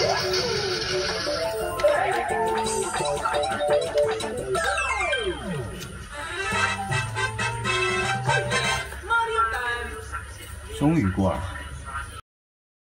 Yeah. 终于过了。